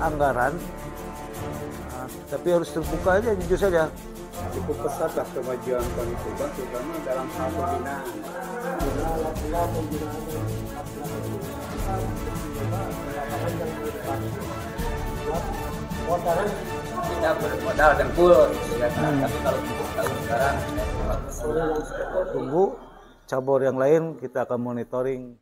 anggaran. Nah, tapi harus terbuka aja jujur saja. Cukup pesat lah kemajuan KONI Subang terutama dalam hal pembinaan. kita bermodal dan full ya kan? tapi kalau tahun sekarang tunggu cabur yang lain kita akan monitoring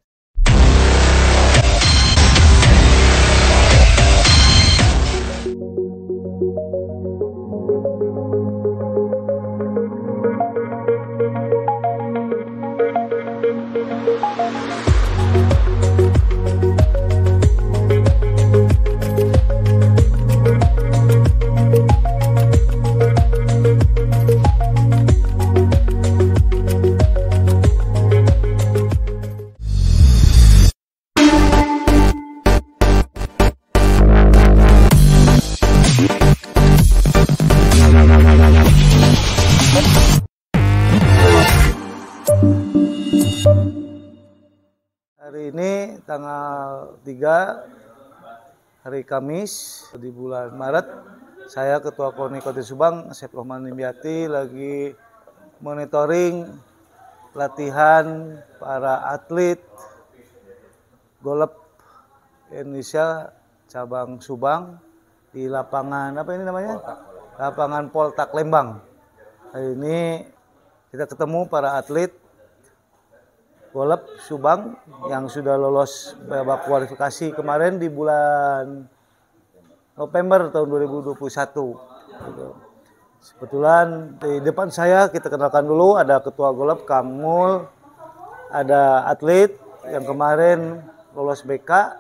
3 hari Kamis di bulan Maret saya Ketua KONI Kota Subang Asep Rohman Nimyati lagi monitoring latihan para atlet golep Indonesia cabang Subang di lapangan apa ini namanya? Lapangan Poltak Lembang. Hari ini kita ketemu para atlet golep Subang yang sudah lolos babak kualifikasi kemarin di bulan November tahun 2021. Gitu. Kebetulan di depan saya kita kenalkan dulu ada ketua golep Kang Mul, ada atlet yang kemarin lolos BK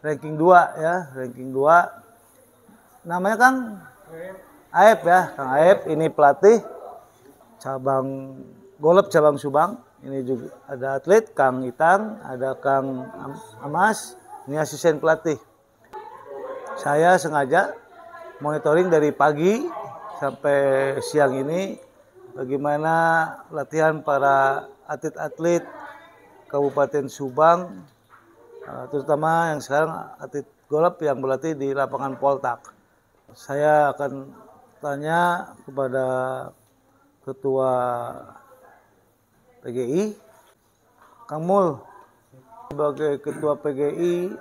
ranking 2 ya, ranking 2. Namanya Kang Aep ya, Kang Aep ini pelatih cabang golep cabang Subang ini juga ada atlet Kang Itang, ada Kang Amas, ini asisten pelatih. Saya sengaja monitoring dari pagi sampai siang ini bagaimana latihan para atlet-atlet Kabupaten Subang, eh, terutama yang sekarang atlet golf yang berlatih di lapangan Poltak. Saya akan tanya kepada Ketua PGI. Kang Mul, sebagai Ketua PGI,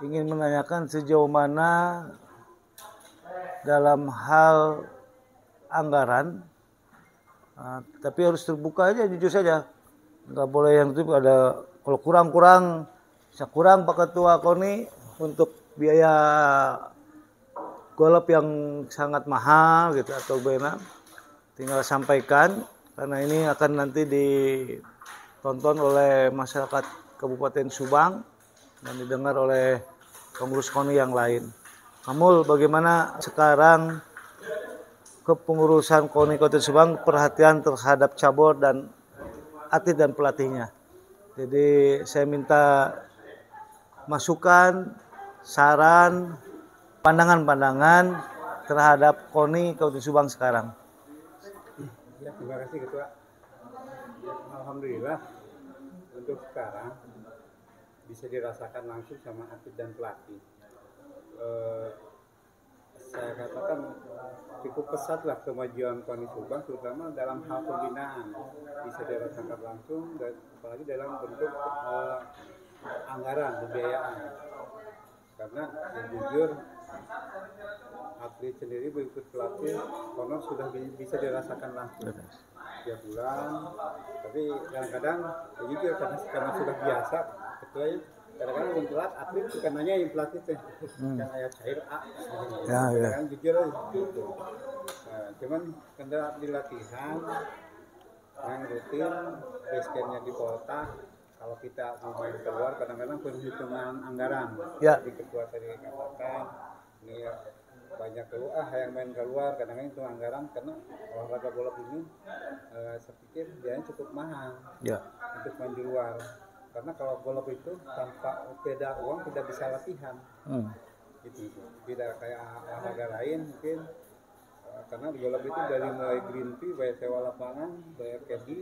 ingin menanyakan sejauh mana dalam hal anggaran, uh, tapi harus terbuka aja jujur saja, nggak boleh yang itu ada kalau kurang-kurang, bisa kurang Pak Ketua KONI untuk biaya golop yang sangat mahal gitu atau bagaimana, tinggal sampaikan karena ini akan nanti ditonton oleh masyarakat Kabupaten Subang dan didengar oleh pengurus KONI yang lain. Kamul, bagaimana sekarang kepengurusan KONI Kota Subang perhatian terhadap cabur dan atlet dan pelatihnya. Jadi saya minta masukan, saran, pandangan-pandangan terhadap KONI Kabupaten Subang sekarang. Ya, terima kasih Ketua. Alhamdulillah untuk sekarang bisa dirasakan langsung sama atlet dan pelatih. Eh, saya katakan cukup pesat lah kemajuan KONI Subang terutama dalam hal pembinaan bisa dirasakan langsung dan apalagi dalam bentuk eh, anggaran pembiayaan karena jujur atlet sendiri berikut pelatih honor sudah bisa dirasakan langsung tiap bulan tapi kadang-kadang ya jujur karena, karena sudah biasa ketua ya kadang-kadang yang telat atlet bukan nanya yang pelatih teh hmm. yang ayah cair A ya, ya. kan jujur gitu nah, cuman karena di latihan yang rutin basecampnya di kota kalau kita mau main keluar kadang-kadang perhitungan anggaran ya. di ketua tadi katakan ini banyak keluar ah yang main keluar kadang-kadang itu anggaran karena olahraga bola ini eh, saya pikir dia cukup mahal. Ya. untuk main di luar. Karena kalau golf itu tanpa beda uang tidak bisa latihan. Hmm. gitu. Tidak kayak olahraga lain mungkin. Eh, karena di golf itu dari mulai green fee bayar sewa lapangan bayar caddy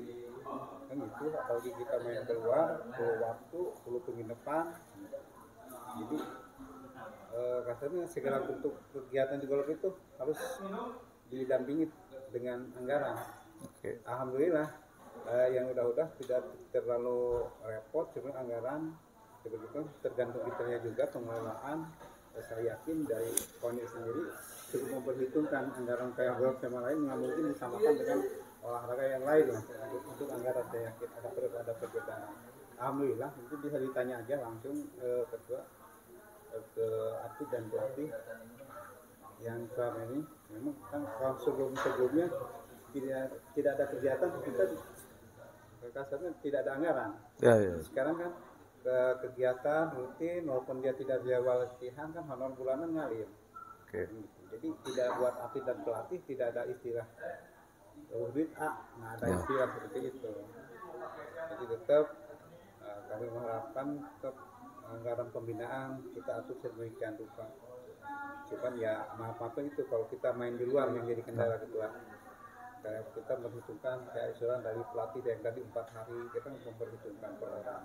kan gitu apalagi kita main keluar perlu waktu perlu penginapan jadi kasarnya segala bentuk kegiatan di golf itu harus didampingi dengan anggaran. Oke. Alhamdulillah eh, yang udah-udah tidak terlalu repot cuma anggaran seperti itu tergantung kitanya juga pengelolaan Eh, saya yakin dari KONI sendiri cukup memperhitungkan anggaran kayak golf sama lain nggak mungkin disamakan dengan olahraga yang lain lah untuk, untuk anggaran saya yakin ada per- ada perbedaan Alhamdulillah itu bisa ditanya aja langsung eh, ketua eh, ke atlet dan pelatih yang selama ini memang kan kalau sebelum sebelumnya tidak tidak ada kegiatan kita kasarnya tidak ada anggaran Ya, ya. sekarang kan ke kegiatan rutin walaupun dia tidak jadwal latihan kan honor bulanan ngalir Oke. jadi tidak buat atlet dan pelatih tidak ada istilah oh, duit A nggak ada Ya. istilah seperti itu jadi tetap eh, kami mengharapkan tetap anggaran pembinaan kita atur sedemikian rupa. Cuman ya maaf apa itu kalau kita main di luar yang jadi kendala kedua kayak kita memperhitungkan kayak usulan dari pelatih yang tadi empat hari kita memperhitungkan per orang.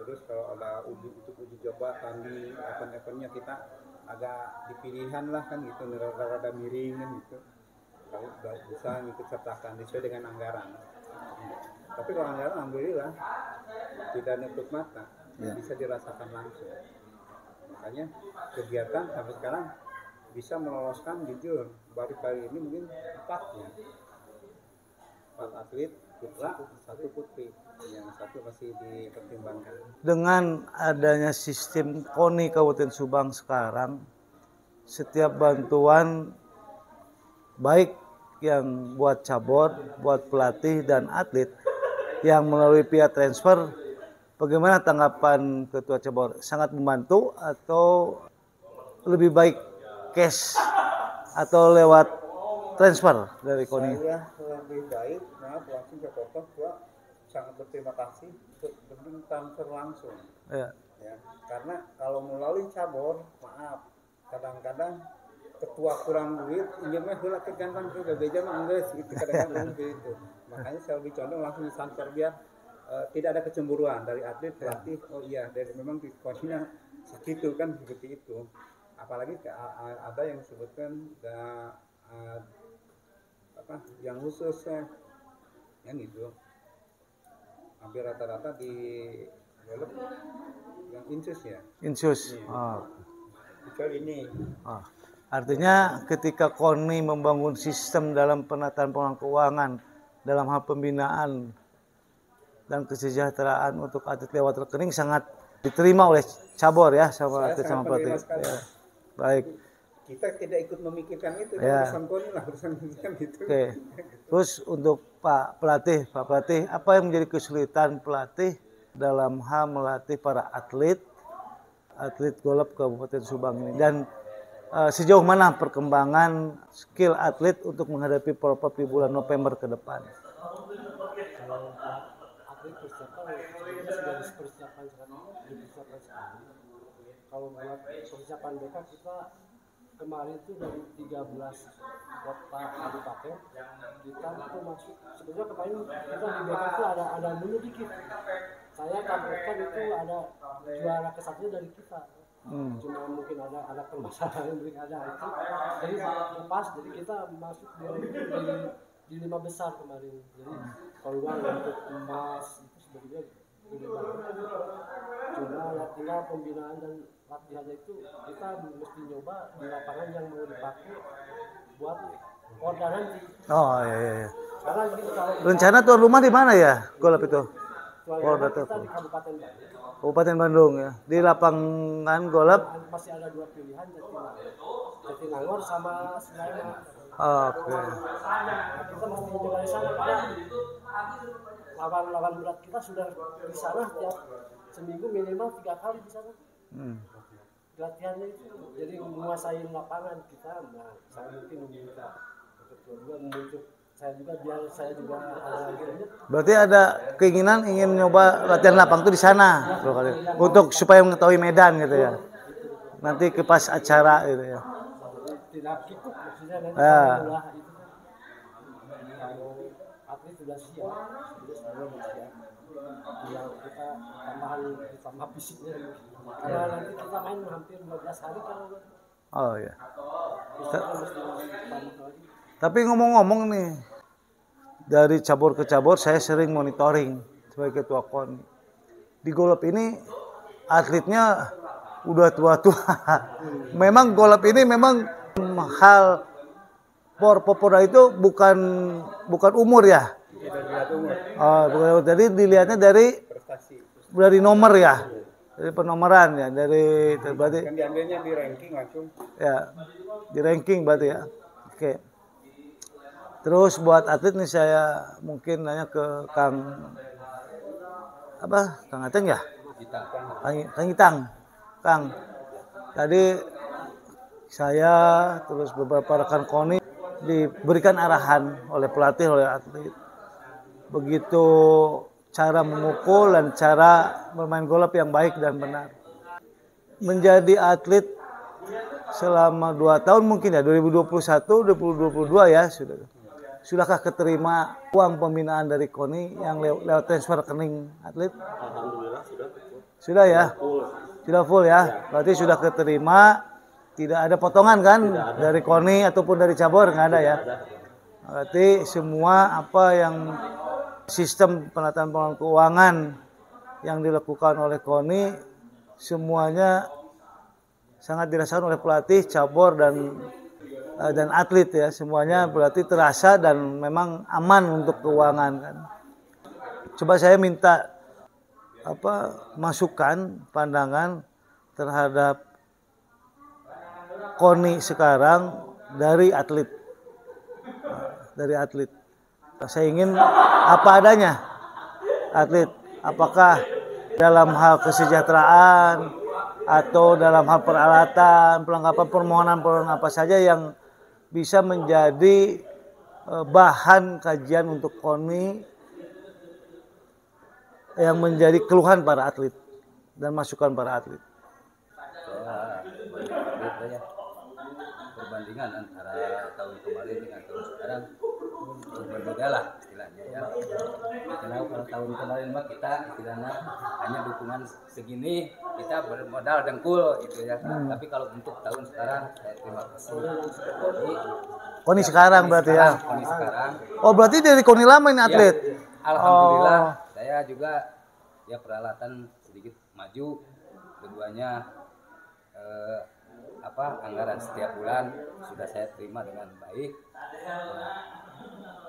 Terus kalau ada uji untuk uji coba tanding event-eventnya kita agak dipilihan lah kan gitu rada-rada miring kan gitu. Kalau bisa ngikut sertakan sesuai dengan anggaran. Tapi kalau anggaran alhamdulillah tidak nutup mata Ya. bisa dirasakan langsung. Makanya kegiatan sampai sekarang bisa meloloskan jujur. Baru kali ini mungkin empatnya empat atlet putra satu putri. yang satu masih dipertimbangkan. Dengan adanya sistem KONI Kabupaten Subang sekarang, setiap bantuan baik yang buat cabur, buat pelatih dan atlet yang melalui via transfer, bagaimana tanggapan Ketua Cabur? Sangat membantu atau lebih baik cash atau lewat transfer dari KONI? saya lebih baik maaf langsung ke gua sangat berterima kasih sebelum transfer langsung Ya. ya karena kalau melalui cabur maaf kadang-kadang ketua kurang duit ingin mah heula ke ganteng juga beja mah enggak gitu kadang-kadang begitu makanya saya lebih condong langsung disanter biar eh, tidak ada kecemburuan dari atlet pelatih. Oh iya dari memang di kondisinya segitu kan seperti itu. Apalagi ke- ada yang disebutkan da- eh, apa yang khusus eh, yang itu. Hampir rata-rata di golf yang insus ya. Insus. Ah. kecuali ini. Ah, artinya ketika KONI membangun sistem dalam penataan pengelolaan keuangan dalam hal pembinaan dan kesejahteraan untuk atlet lewat rekening sangat diterima oleh cabur ya sama Saya atlet sama pelatih. Ya. Baik. kita tidak ikut memikirkan itu Ya. urusan koni lah urusan kan gitu Oke. Terus untuk Pak pelatih, Pak pelatih, apa yang menjadi kesulitan pelatih dalam hal melatih para atlet atlet golf Kabupaten Subang ini dan eh, sejauh mana perkembangan skill atlet untuk menghadapi di bulan November ke depan? kalau atlet persiapan sudah dipersiapkan dipersiapkan sekarang kalau buat persiapan BK kita kemarin itu dari 13 kota kabupaten kita itu masuk sebenarnya kemarin kita di BK itu ada ada menu dikit. Saya kabarkan itu ada juara kesatunya dari kita. Hmm. cuma mungkin ada ada permasalahan mungkin ada itu. Jadi lepas jadi kita masuk di, di, di lima besar kemarin jadi peluang untuk emas itu sebenarnya gede banget cuma tinggal pembinaan dan latihannya itu kita mesti nyoba di lapangan yang mau dipakai buat order nanti Oh iya iya. iya. karena gini kalau Rencana tuan rumah di mana ya golf itu? tuh. di Kabupaten Bandung Kabupaten Bandung ya. Di lapangan golf. masih ada dua pilihan Jatinangor Jatinangor sama Sleman Oke. Kita mesti coba di sana karena lawan-lawan berat kita sudah di sana tiap seminggu minimal tiga kali di sana Hmm. latihannya itu jadi menguasai lapangan kita nah saya mungkin meminta juga membentuk saya juga biar saya juga Berarti ada keinginan ingin nyoba latihan lapang itu di sana bro, kali. untuk supaya mengetahui medan gitu ya. Nanti ke pas acara gitu ya. Tidak kikuk maksudnya nanti kalau bola itu kan kalau atlet sudah siap sudah semua sudah siap. Tinggal kita tambahan ditambah fisiknya. Karena nanti kita main hampir 12 hari kalau Oh ya. Tapi ngomong-ngomong nih, dari cabur ke cabur saya sering monitoring sebagai ketua KON. Di golop ini atletnya udah tua-tua. Memang golop ini memang hal por popora itu bukan bukan umur ya. Oh, bukan- jadi dilihatnya dari prestasi. dari nomor ya. Dari penomoran ya, dari berarti Kan diambilnya di ranking langsung. ya di ranking berarti ya oke terus buat atlet nih saya mungkin nanya ke kang apa kang Ateng ya kang, kang Itang kang tadi saya terus beberapa rekan koni diberikan arahan oleh pelatih oleh atlet. Begitu cara memukul dan cara bermain golf yang baik dan benar. Menjadi atlet selama dua tahun mungkin ya 2021 2022 ya sudah. Sudahkah keterima uang pembinaan dari KONI yang lew- lewat transfer rekening atlet? Alhamdulillah sudah. Sudah ya? Sudah full ya? Berarti sudah keterima tidak ada potongan kan? Dari KONI ataupun dari cabur nggak ada ya? Berarti semua apa yang sistem penataan pengelolaan keuangan yang dilakukan oleh KONI semuanya sangat dirasakan oleh pelatih, cabur dan eh, dan atlet ya. Semuanya berarti terasa dan memang aman untuk keuangan kan. Coba saya minta apa masukan pandangan terhadap KONI sekarang dari atlet. Nah, dari atlet. Saya ingin apa adanya. Atlet apakah dalam hal kesejahteraan atau dalam hal peralatan perlengkapan permohonan permohonan apa saja yang bisa menjadi eh, bahan kajian untuk KONI yang menjadi keluhan para atlet dan masukan para atlet. Ya perbandingan antara tahun kemarin dengan tahun sekarang. Berbeda lah istilahnya ya. Karena kalau tahun kemarin mah kita istilahnya hanya dukungan segini kita bermodal dengkul gitu ya. Tapi kalau untuk tahun sekarang saya terima kasih. Jadi, KONI sekarang berarti ya. kami sekarang. Oh berarti dari KONI lama ini atlet. Ya, Alhamdulillah. Oh. saya juga ya peralatan sedikit maju keduanya eh, apa anggaran setiap bulan sudah saya terima dengan baik.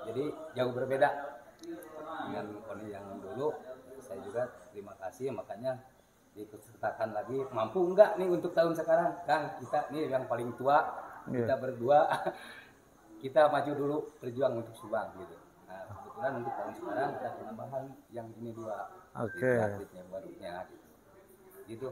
Jadi jauh berbeda dengan koni yang dulu. Saya juga terima kasih makanya dipesertakan lagi. Mampu enggak nih untuk tahun sekarang? Kang kita nih yang paling tua kita berdua kita maju dulu berjuang untuk Subang gitu. Nah kebetulan untuk tahun sekarang ada penambahan yang ini dua Oke. Atletnya barunya gitu. Gitu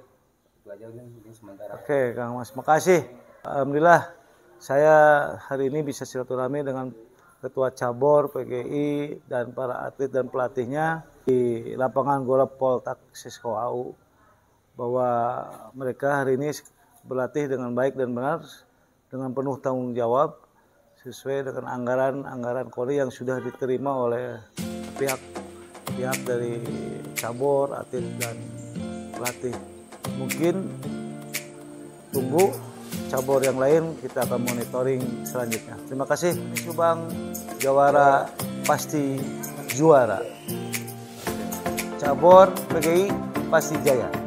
itu ini, ini sementara Oke, Kang Mas, makasih. Alhamdulillah saya hari ini bisa silaturahmi dengan Ketua Cabur PGI dan para atlet dan pelatihnya di lapangan Golf Poltak Sisko AU bahwa mereka hari ini berlatih dengan baik dan benar dengan penuh tanggung jawab sesuai dengan anggaran-anggaran KORI yang sudah diterima oleh pihak pihak dari cabur, atlet dan pelatih. Mungkin tunggu cabur yang lain kita akan monitoring selanjutnya. Terima kasih Subang Jawara pasti juara. Cabur PGI pasti jaya.